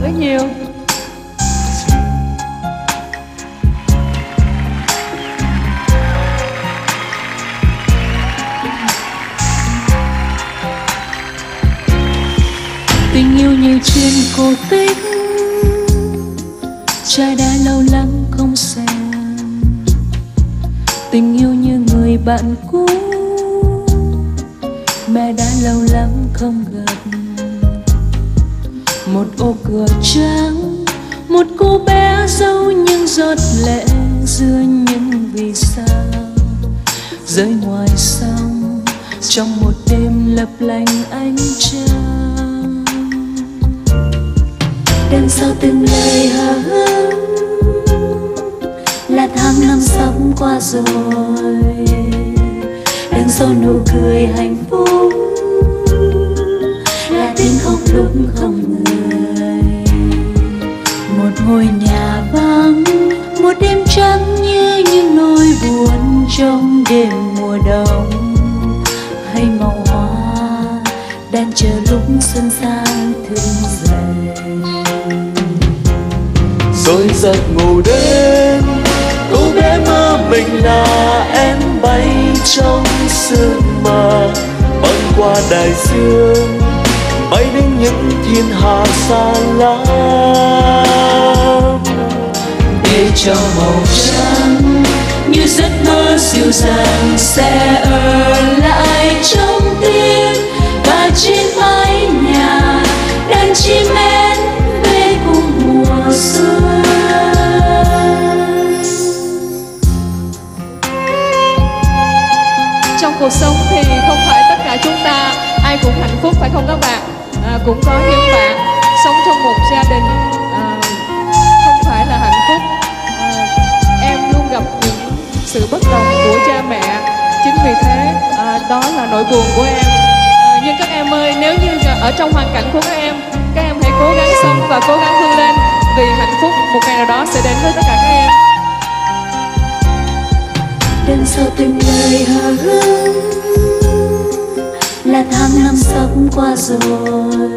rất nhiều tình yêu như chuyện cổ tích trai đã lâu lắm không xem. Tình yêu như người bạn cũ, mẹ đã lâu lắm không gặp một ô cửa trắng, một cô bé dâu những giọt lệ giữa những vì sao. Rơi ngoài sông, trong một đêm lấp lánh ánh trăng. Đêm sau từng lời hờ hững là tháng năm sắp qua rồi. Đằng sau nụ cười hạnh phúc, là tiếng khóc lúc không người ngôi nhà vắng, một đêm trắng như những nỗi buồn trong đêm mùa đông. Hay màu hoa đang chờ lúc xuân sang thức dậy. Rồi giấc ngủ đến cô bé mơ mình là em bay trong sương mờ. Băng qua đại dương, bay đến những thiên hà xa lắm để cho màu trắng. Như giấc mơ dịu dàng sẽ ở lại trong tim. Và trên mái nhà đàn chim én về cùng mùa xuân. Trong cuộc sống thì không phải tất cả chúng ta ai cũng hạnh phúc phải không các bạn? À, cũng có những bạn sống trong một gia đình nỗi buồn của em. À, nhưng các em ơi nếu như ở trong hoàn cảnh của các em các em hãy cố gắng sống và cố gắng vươn lên vì hạnh phúc một ngày nào đó sẽ đến với tất cả các em. Đằng sau từng lời hờ hững là tháng năm sắp qua rồi.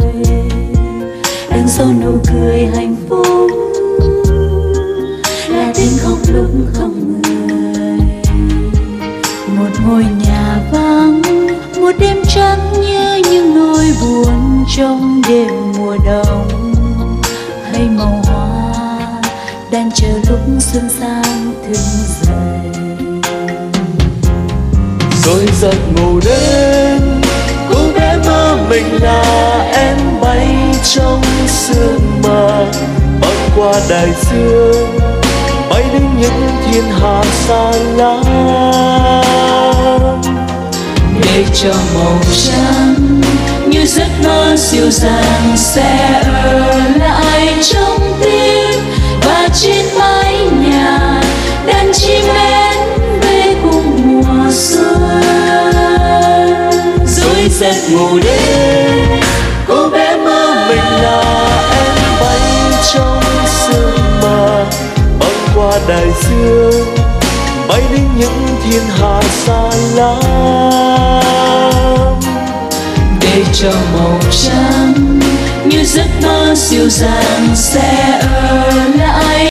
Đằng sau nụ cười hạnh phúc là tiếng khóc lúc không người. Một ngôi nhà vắng mùa đêm trắng như những nỗi buồn trong đêm mùa đông. Hay màu hoa đang chờ lúc xuân sang thức dậy. Rồi giấc ngủ đến cô bé mơ mình là em bay trong sương mờ. Băng qua đại dương, bay đến những thiên hà xa lắm để cho màu trắng như giấc mơ dịu dàng sẽ ở lại trong tim. Và trên mái nhà đàn chim én về cùng mùa xuân. Rồi giấc ngủ đến cô bé mơ mình là em bay trong sương mờ. Băng qua đại dương, bay đến những thiên hà xa lắm trong màu trắng. Như giấc mơ dịu dàng sẽ ở lại.